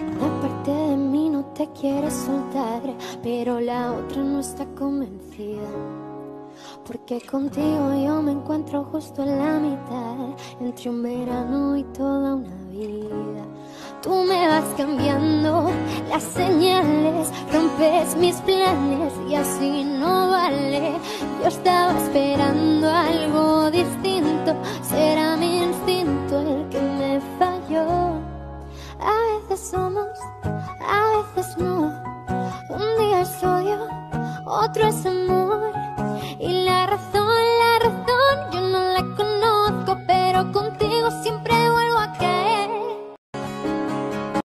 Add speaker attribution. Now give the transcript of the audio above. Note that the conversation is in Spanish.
Speaker 1: Una parte de mí no te quiere soltar, pero la otra no está convencida. Porque contigo yo me encuentro justo en la mitad, entre un verano y toda una vida. Tú me vas cambiando las señales, rompes mis planes y así no vale. Yo estaba esperando algo veces somos, a veces no. Un día soy yo, otro es amor.